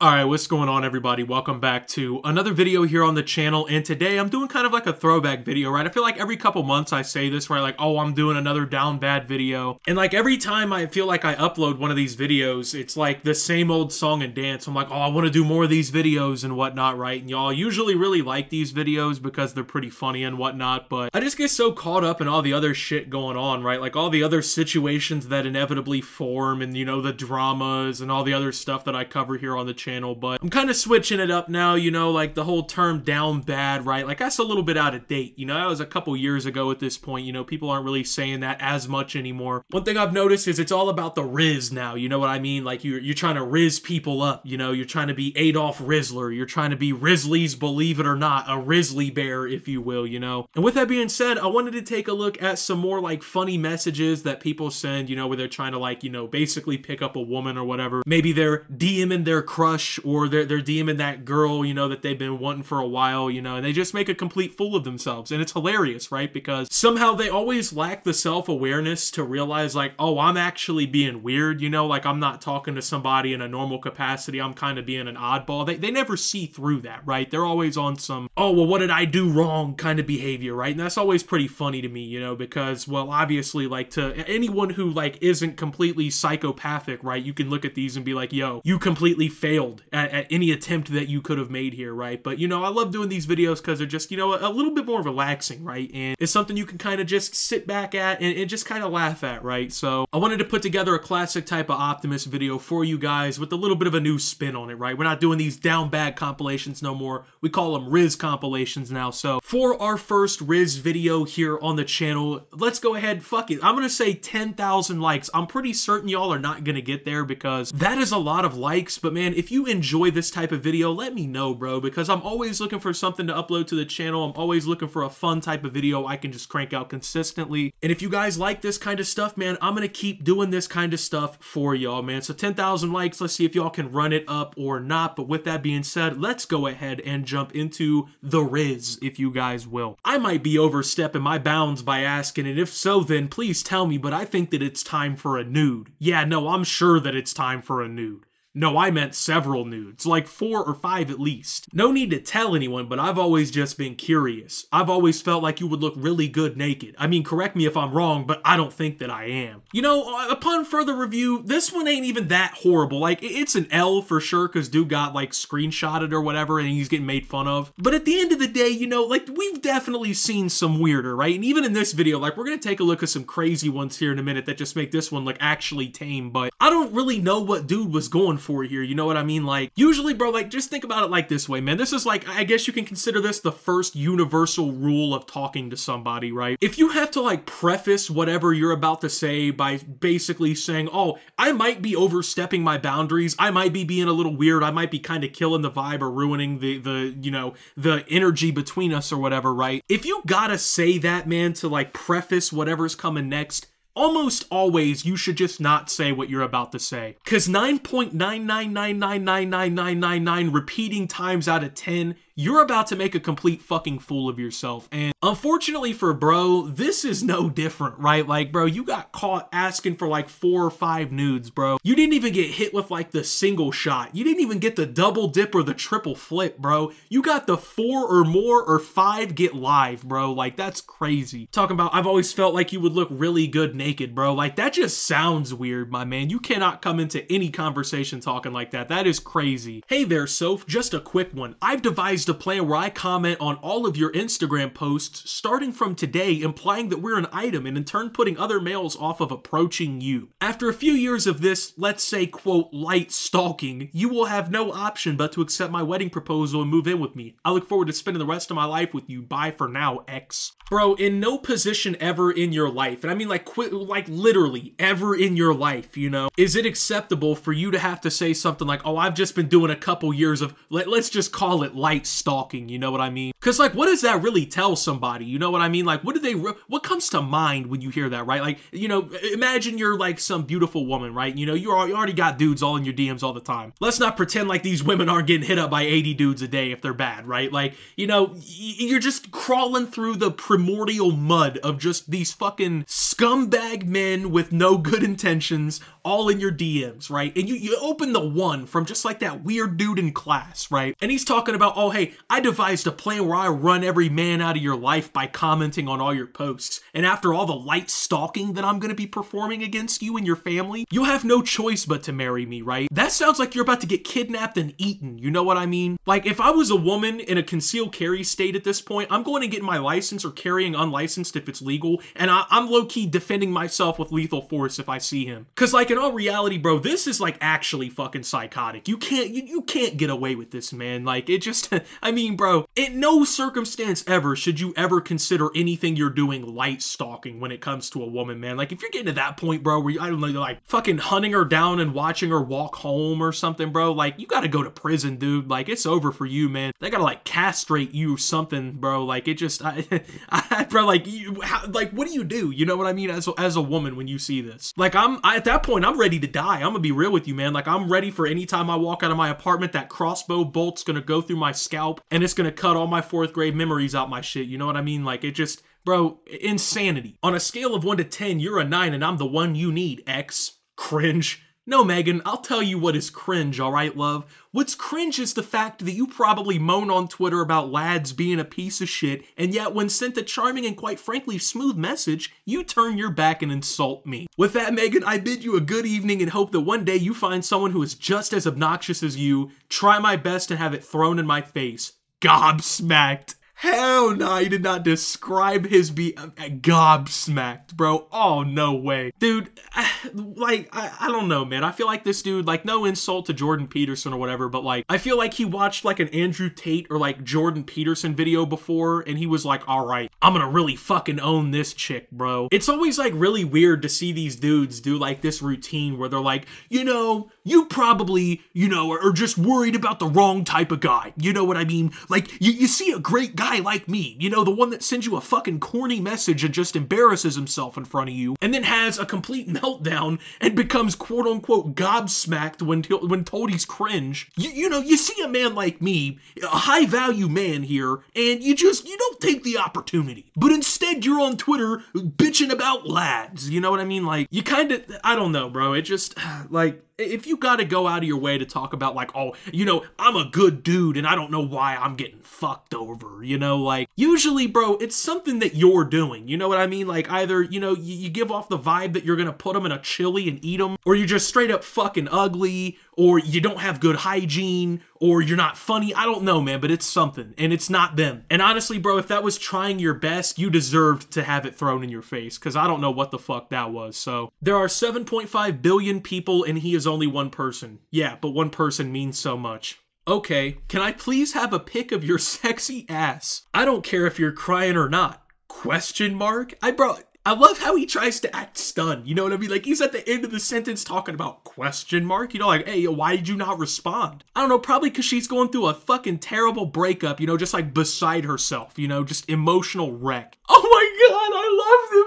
Alright, what's going on everybody? Welcome back to another video here on the channel, and today I'm doing kind of like a throwback video, right? I feel like every couple months I say this, right? Like, oh, I'm doing another down bad video. And like every time I feel like I upload one of these videos, it's like the same old song and dance. I'm like, oh, I want to do more of these videos and whatnot, right? And y'all usually really like these videos because they're pretty funny and whatnot, but I just get so caught up in all the other shit going on, right? Like all the other situations that inevitably form and, you know, the dramas and all the other stuff that I cover here on the channel channel, but I'm kind of switching it up now, you know, like the whole term down bad, right? Like that's a little bit out of date, you know, that was a couple years ago at this point, you know, people aren't really saying that as much anymore. One thing I've noticed is it's all about the Rizz now, you know what I mean? Like you're, you're trying to Rizz people up, you know, you're trying to be Adolf Rizzler, you're trying to be Risley's Believe It or Not, a Risley bear, if you will, you know? And with that being said, I wanted to take a look at some more like funny messages that people send, you know, where they're trying to like, you know, basically pick up a woman or whatever. Maybe they're DMing their crush or they're, they're DMing that girl, you know, that they've been wanting for a while, you know, and they just make a complete fool of themselves. And it's hilarious, right? Because somehow they always lack the self-awareness to realize like, oh, I'm actually being weird, you know, like I'm not talking to somebody in a normal capacity. I'm kind of being an oddball. They, they never see through that, right? They're always on some, oh, well, what did I do wrong kind of behavior, right? And that's always pretty funny to me, you know, because, well, obviously, like to anyone who like isn't completely psychopathic, right? You can look at these and be like, yo, you completely failed at, at any attempt that you could have made here, right? But, you know, I love doing these videos because they're just, you know, a, a, little bit more relaxing, right? And it's something you can kind of just sit back at and, and just kind of laugh at, right? So I wanted to put together a classic type of Optimus video for you guys with a little bit of a new spin on it, right? We're not doing these down bad compilations no more. We call them Rizz compilations now. So for our first Rizz video here on the channel, let's go ahead, fuck it. I'm going to say 10,000 likes. I'm pretty certain y'all are not going to get there because that is a lot of likes. But man, if you enjoy this type of video, let me know, bro, because I'm always looking for something to upload to the channel. I'm always looking for a fun type of video I can just crank out consistently. And if you guys like this kind of stuff, man, I'm going to keep doing this kind of stuff for y'all, man. So 10,000 likes, let's see if y'all can run it up or not. But with that being said, let's go ahead and jump into the Rizz, if you guys will. I might be overstepping my bounds by asking, and if so, then please tell me, but I think that it's time for a nude. Yeah, no, I'm sure that it's time for a nude. No, I meant several nudes, like four or five at least. No need to tell anyone, but I've always just been curious. I've always felt like you would look really good naked. I mean, correct me if I'm wrong, but I don't think that I am. You know, uh, upon further review, this one ain't even that horrible. Like, it's an L for sure, because dude got, like, screenshotted or whatever, and he's getting made fun of. But at the end of the day, you know, like, we've definitely seen some weirder, right? And even in this video, like, we're gonna take a look at some crazy ones here in a minute that just make this one look actually tame, but I don't really know what dude was going for here. You know what I mean? Like, usually, bro, like, just think about it like this way, man. This is like, I guess you can consider this the first universal rule of talking to somebody, right? If you have to, like, preface whatever you're about to say by basically saying, oh, I might be overstepping my boundaries. I might be being a little weird. I might be kind of killing the vibe or ruining the, the, you know, the energy between us or whatever, right? If you gotta say that, man, to, like, preface whatever's coming next, almost always you should just not say what you're about to say. Because 9.999999999 repeating times out of 10 you're about to make a complete fucking fool of yourself. And unfortunately for bro, this is no different, right? Like, bro, you got caught asking for like four or five nudes, bro. You didn't even get hit with like the single shot. You didn't even get the double dip or the triple flip, bro. You got the four or more or five get live, bro. Like, that's crazy. Talking about, I've always felt like you would look really good naked, bro. Like, that just sounds weird, my man. You cannot come into any conversation talking like that. That is crazy. Hey there, Soph. Just a quick one. I've devised a plan where I comment on all of your Instagram posts starting from today, implying that we're an item and in turn putting other males off of approaching you. After a few years of this, let's say, quote, light stalking, you will have no option but to accept my wedding proposal and move in with me. I look forward to spending the rest of my life with you. Bye for now, X. Bro, in no position ever in your life, and I mean like like literally ever in your life, you know, is it acceptable for you to have to say something like, oh, I've just been doing a couple years of, let, let's just call it light stalking, you know what I mean? Because like, what does that really tell somebody? You know what I mean? Like, what do they, what comes to mind when you hear that, right? Like, you know, imagine you're like some beautiful woman, right? You know, you already got dudes all in your DMs all the time. Let's not pretend like these women aren't getting hit up by 80 dudes a day if they're bad, right? Like, you know, you're just crawling through the primordial mud of just these fucking scumbag men with no good intentions all in your DMs, right? And you, you open the one from just like that weird dude in class, right? And he's talking about, oh, hey, I devised a plan where I run every man out of your life by commenting on all your posts. And after all the light stalking that I'm gonna be performing against you and your family, you have no choice but to marry me, right? That sounds like you're about to get kidnapped and eaten, you know what I mean? Like, if I was a woman in a concealed carry state at this point, I'm going to get my license or carrying unlicensed if it's legal, and I, am low key defending myself with lethal force if I see him. Cause like in all reality, bro, this is like actually fucking psychotic. You can't you, you can't get away with this, man. Like it just I mean, bro, in no circumstance ever should you ever consider anything you're doing light stalking when it comes to a woman, man. Like if you're getting to that point, bro, where you, I don't know, like fucking hunting her down and watching her walk home or something, bro, like you gotta go to prison, dude. Like it's over for you, man. They gotta like castrate you or something, bro. Like it just I, I bro, like you how, like what do you do? You know what I mean? As as a woman when you see this. Like I'm I, at that point I'm ready to die. I'm gonna be real with you, man. Like I'm ready for any time I walk out of my apartment, that crossbow bolt's gonna go through my scalp and it's gonna cut all my fourth grade memories out my shit. You know what I mean? Like it just Bro, insanity. On a scale of 1 to 10, you're a 9 and I'm the one you need, X. Cringe. No, Megan, I'll tell you what is cringe, alright, love? What's cringe is the fact that you probably moan on Twitter about lads being a piece of shit, and yet when sent a charming and quite frankly smooth message, you turn your back and insult me. With that, Megan, I bid you a good evening and hope that one day you find someone who is just as obnoxious as you, try my best to have it thrown in my face. Gobsmacked. Hell no, he did not describe his be gobsmacked, bro. Oh, no way. Dude, like, I, I don't know, man. I feel like this dude, like, no insult to Jordan Peterson or whatever, but like, I feel like he watched like an Andrew Tate or like Jordan Peterson video before and he was like, all right, I'm gonna really fucking own this chick, bro. It's always like really weird to see these dudes do like this routine where they're like, you know, you probably, you know, are, just worried about the wrong type of guy. You know what I mean? Like, you, you see a great guy guy like me, you know, the one that sends you a fucking corny message and just embarrasses himself in front of you, and then has a complete meltdown and becomes quote unquote gobsmacked when, when told he's cringe. You, you know, you see a man like me, a high value man here, and you just, you don't take the opportunity. But instead, you're on Twitter bitching about lads. You know what I mean? Like, you kind of, I don't know, bro. It just, like, if you got to go out of your way to talk about like oh you know i'm a good dude and i don't know why i'm getting fucked over you know? Like usually bro it's something that you're doing you know what i mean? Like either you know you, you give off the vibe that you're gonna put them in a chili and eat them or you're just straight up fucking ugly or you don't have good hygiene, or you're not funny. I don't know, man, but it's something, and it's not them. And honestly, bro, if that was trying your best, you deserved to have it thrown in your face, because I don't know what the fuck that was. So, there are 7.5 billion people, and he is only one person. Yeah, but one person means so much. Okay, can I please have a pic of your sexy ass? I don't care if you're crying or not. Question mark? I brought I love how he tries to act stunned. You know what I mean? Like he's at the end of the sentence talking about question mark. You know, like, hey, why did you not respond? I don't know, probably because she's going through a fucking terrible breakup, you know, just like beside herself, you know, just emotional wreck. Oh my god,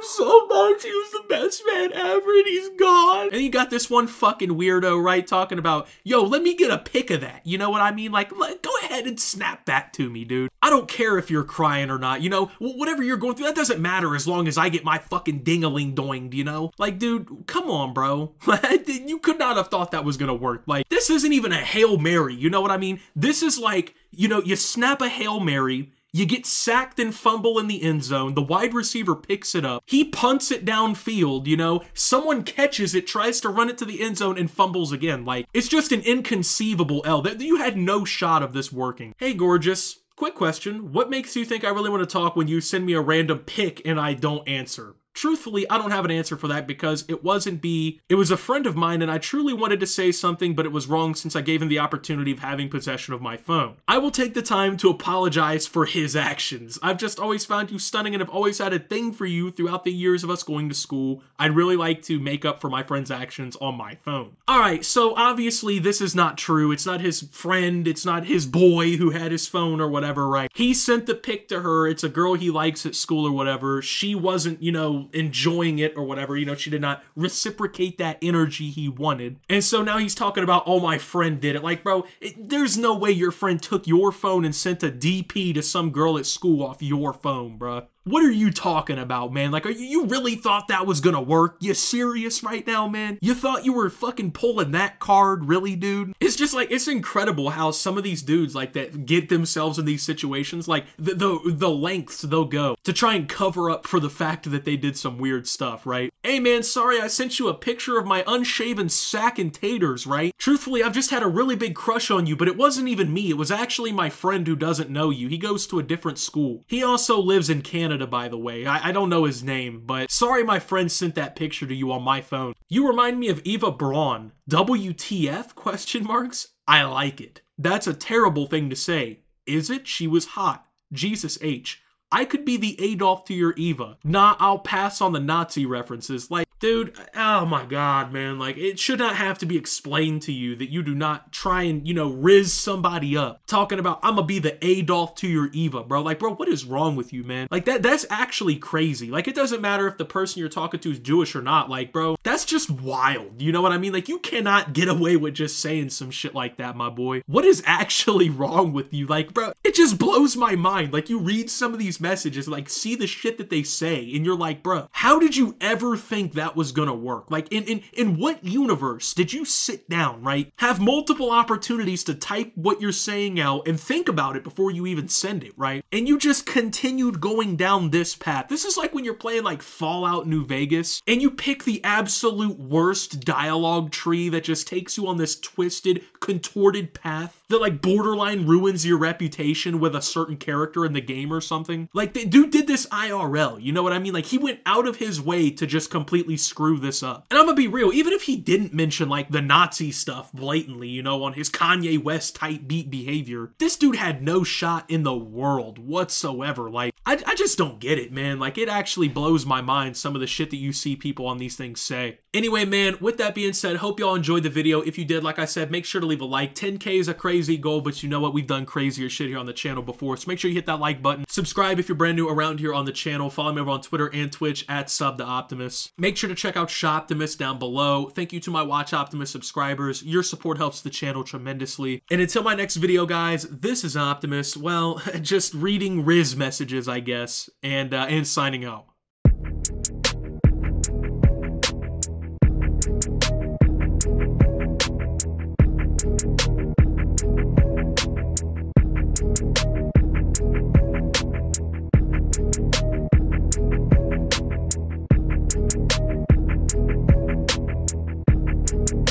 him so much. He was the best man ever and he's gone. And you got this one fucking weirdo, right, talking about, yo, let me get a pic of that. You know what I mean? Like, let, go ahead and snap that to me, dude. I don't care if you're crying or not, you know, whatever you're going through, that doesn't matter as long as I get my fucking dingaling doinged, you know? Like, dude, come on, bro. you could not have thought that was gonna work. Like, this isn't even a Hail Mary, you know what I mean? This is like, you know, you snap a Hail Mary, you get sacked and fumble in the end zone. The wide receiver picks it up. He punts it downfield, you know. Someone catches it, tries to run it to the end zone, and fumbles again. Like, it's just an inconceivable L. That you had no shot of this working. Hey, gorgeous. Quick question. What makes you think I really want to talk when you send me a random pic and I don't answer? Truthfully, I don't have an answer for that because it wasn't B. It was a friend of mine and I truly wanted to say something, but it was wrong since I gave him the opportunity of having possession of my phone. I will take the time to apologize for his actions. I've just always found you stunning and have always had a thing for you throughout the years of us going to school. I'd really like to make up for my friend's actions on my phone. Alright, so obviously this is not true. It's not his friend, it's not his boy who had his phone or whatever, right? He sent the pic to her. It's a girl he likes at school or whatever. She wasn't, you know, enjoying it or whatever. You know, she did not reciprocate that energy he wanted. And so now he's talking about, oh, my friend did it. Like, bro, it, there's no way your friend took your phone and sent a DP to some girl at school off your phone, bro. What are you talking about, man? Like, are you, you really thought that was gonna work? You serious right now, man? You thought you were fucking pulling that card, really, dude? It's just like, it's incredible how some of these dudes, like, that get themselves in these situations, like, the, the, the lengths they'll go to try and cover up for the fact that they did some weird stuff, right? Hey, man, sorry I sent you a picture of my unshaven sack and taters, right? Truthfully, I've just had a really big crush on you, but it wasn't even me. It was actually my friend who doesn't know you. He goes to a different school. He also lives in Canada Canada, by the way. I, I don't know his name, but sorry my friend sent that picture to you on my phone. You remind me of Eva Braun. WTF? Question marks? I like it. That's a terrible thing to say. Is it? She was hot. Jesus H. I could be the Adolf to your Eva. Nah, I'll pass on the Nazi references. Like, dude, oh my god, man. Like, it should not have to be explained to you that you do not try and, you know, rizz somebody up. Talking about, I'm gonna be the Adolf to your Eva, bro. Like, bro, what is wrong with you, man? Like, that that's actually crazy. Like, it doesn't matter if the person you're talking to is Jewish or not. Like, bro, that's just wild. You know what I mean? Like, you cannot get away with just saying some shit like that, my boy. What is actually wrong with you? Like, bro, it just blows my mind. Like, you read some of these messages, like, see the shit that they say, and you're like, bro, how did you ever think that that was gonna work. Like in in in what universe did you sit down, right? Have multiple opportunities to type what you're saying out and think about it before you even send it, right? And you just continued going down this path. This is like when you're playing like Fallout New Vegas and you pick the absolute worst dialogue tree that just takes you on this twisted, contorted path that like borderline ruins your reputation with a certain character in the game or something. Like the dude did this IRL, you know what I mean? Like he went out of his way to just completely screw this up. And I'm gonna be real, even if he didn't mention like the Nazi stuff blatantly, you know, on his Kanye West type beat behavior, this dude had no shot in the world whatsoever. Like, I, I just don't get it, man. Like, it actually blows my mind some of the shit that you see people on these things say. Anyway, man, with that being said, hope y'all enjoyed the video. If you did, like I said, make sure to leave a like. 10k is a crazy goal, but you know what? We've done crazier shit here on the channel before, so make sure you hit that like button. Subscribe if you're brand new around here on the channel. Follow me over on Twitter and Twitch at SubToOptimus. Make sure to check out Shoptimus down below. Thank you to my Watch Optimus subscribers. Your support helps the channel tremendously. And until my next video, guys, this is Optimus. Well, just reading Rizz messages, I guess, and, uh, and signing out.